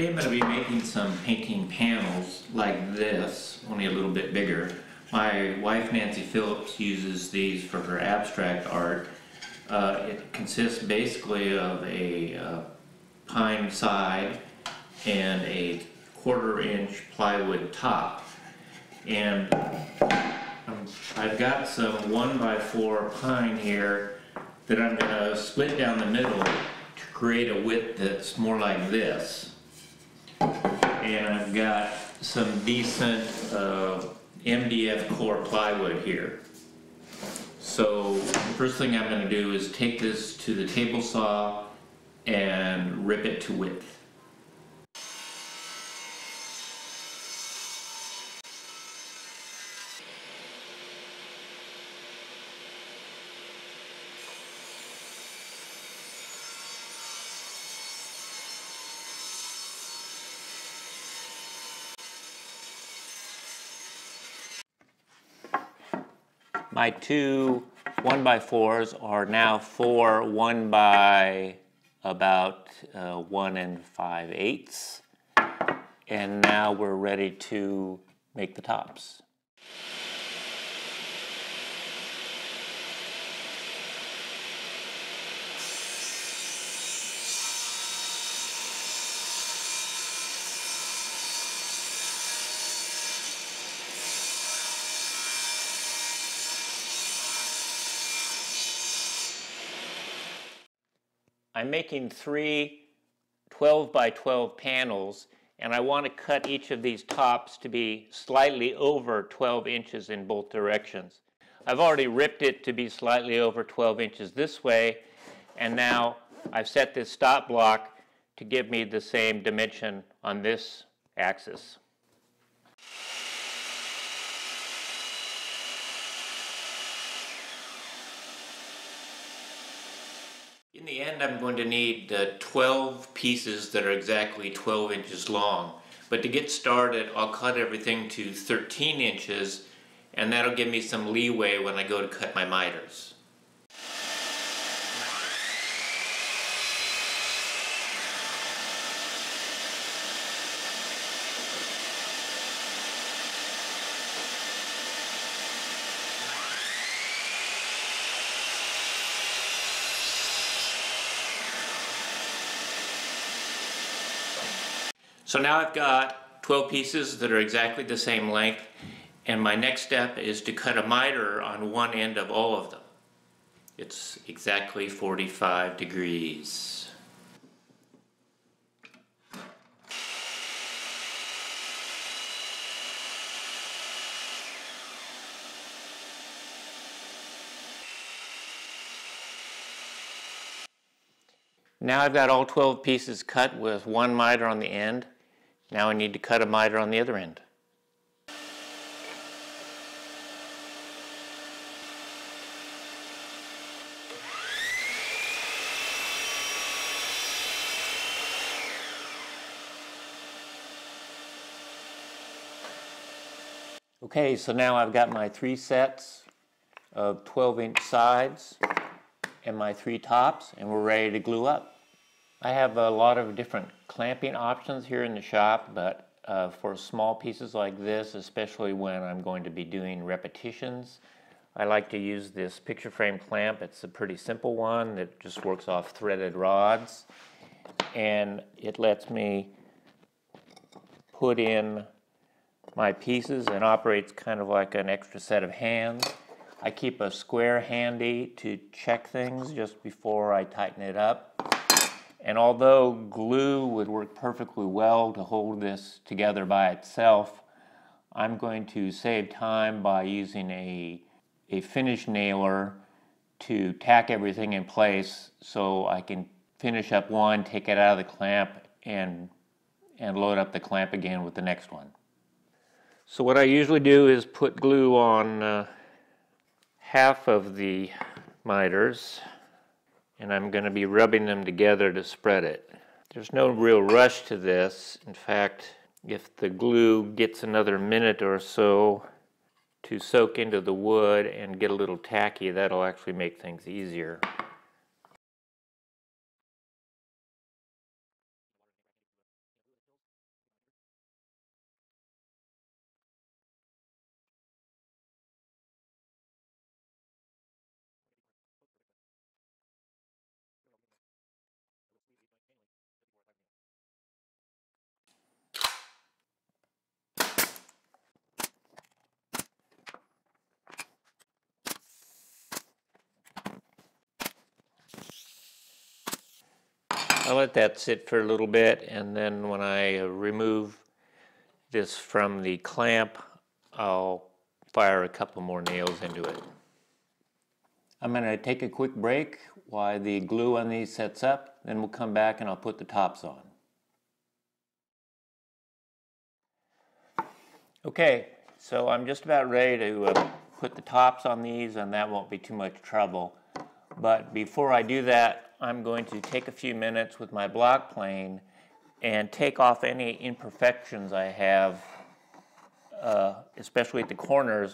Today I'm going to be making some painting panels like this, only a little bit bigger. My wife Nancy Phillips uses these for her abstract art. Uh, it consists basically of a uh, pine side and a quarter inch plywood top. And I've got some one by four pine here that I'm going to split down the middle to create a width that's more like this and I've got some decent uh, MDF core plywood here. So the first thing I'm going to do is take this to the table saw and rip it to width. My two one by fours are now four one by about uh, one and five eighths. And now we're ready to make the tops. I'm making three 12 by 12 panels and I want to cut each of these tops to be slightly over 12 inches in both directions. I've already ripped it to be slightly over 12 inches this way and now I've set this stop block to give me the same dimension on this axis. In the end I'm going to need uh, 12 pieces that are exactly 12 inches long. But to get started I'll cut everything to 13 inches and that'll give me some leeway when I go to cut my miters. So now I've got 12 pieces that are exactly the same length and my next step is to cut a miter on one end of all of them. It's exactly 45 degrees. Now I've got all 12 pieces cut with one miter on the end. Now I need to cut a miter on the other end. Okay, so now I've got my three sets of 12 inch sides and my three tops and we're ready to glue up. I have a lot of different clamping options here in the shop, but uh, for small pieces like this, especially when I'm going to be doing repetitions, I like to use this picture frame clamp. It's a pretty simple one that just works off threaded rods and it lets me put in my pieces and operates kind of like an extra set of hands. I keep a square handy to check things just before I tighten it up. And although glue would work perfectly well to hold this together by itself, I'm going to save time by using a, a finish nailer to tack everything in place so I can finish up one, take it out of the clamp, and, and load up the clamp again with the next one. So what I usually do is put glue on uh, half of the miters and I'm going to be rubbing them together to spread it. There's no real rush to this. In fact, if the glue gets another minute or so to soak into the wood and get a little tacky, that'll actually make things easier. I'll let that sit for a little bit and then when I remove this from the clamp, I'll fire a couple more nails into it. I'm going to take a quick break while the glue on these sets up, then we'll come back and I'll put the tops on. Okay, so I'm just about ready to uh, put the tops on these and that won't be too much trouble. But before I do that, I'm going to take a few minutes with my block plane and take off any imperfections I have, uh, especially at the corners,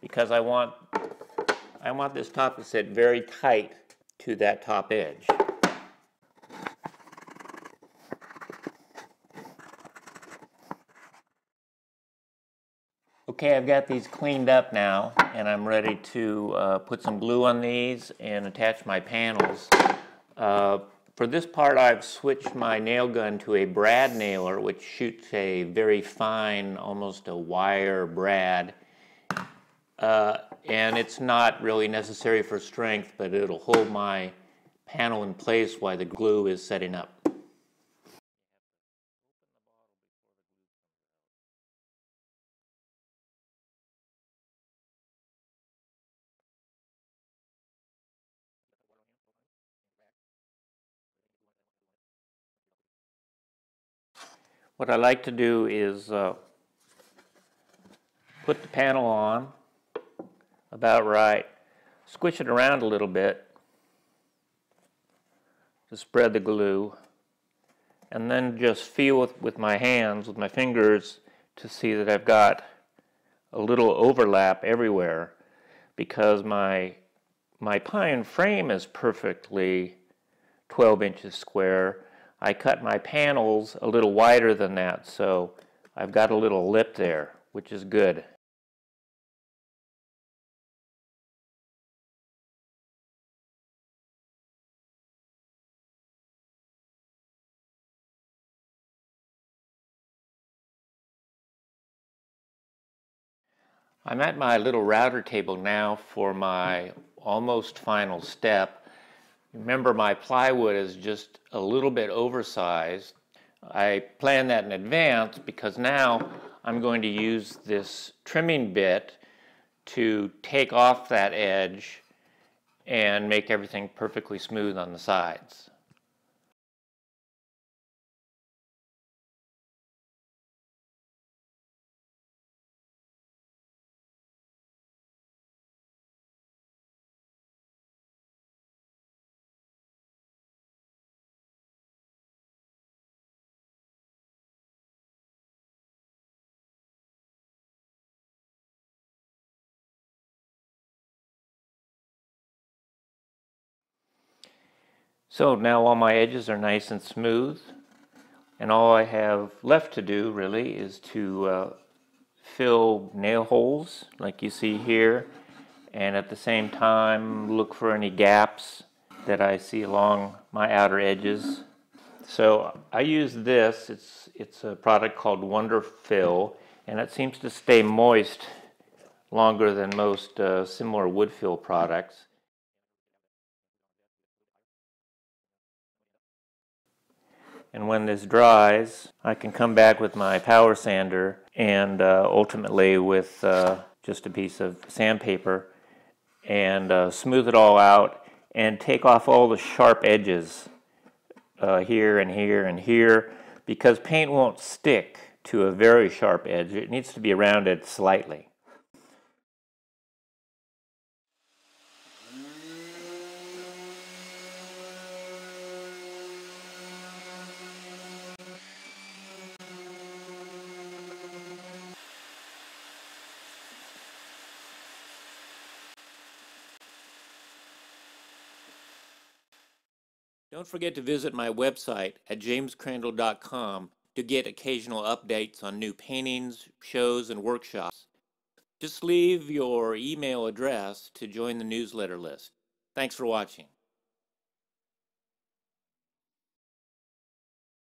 because I want, I want this top to sit very tight to that top edge. Okay, I've got these cleaned up now and I'm ready to uh, put some glue on these and attach my panels. Uh, for this part I've switched my nail gun to a brad nailer which shoots a very fine, almost a wire brad. Uh, and it's not really necessary for strength but it'll hold my panel in place while the glue is setting up. What I like to do is uh, put the panel on about right, squish it around a little bit to spread the glue, and then just feel with, with my hands, with my fingers, to see that I've got a little overlap everywhere because my my pine frame is perfectly 12 inches square I cut my panels a little wider than that, so I've got a little lip there, which is good. I'm at my little router table now for my almost final step. Remember my plywood is just a little bit oversized. I planned that in advance because now I'm going to use this trimming bit to take off that edge and make everything perfectly smooth on the sides. So now all my edges are nice and smooth and all I have left to do really is to uh, fill nail holes like you see here and at the same time look for any gaps that I see along my outer edges. So I use this, it's, it's a product called Wonder Fill and it seems to stay moist longer than most uh, similar wood fill products. And when this dries, I can come back with my power sander and uh, ultimately with uh, just a piece of sandpaper and uh, smooth it all out and take off all the sharp edges uh, here and here and here because paint won't stick to a very sharp edge. It needs to be rounded slightly. Don't forget to visit my website at jamescrandall.com to get occasional updates on new paintings, shows, and workshops. Just leave your email address to join the newsletter list. Thanks for watching.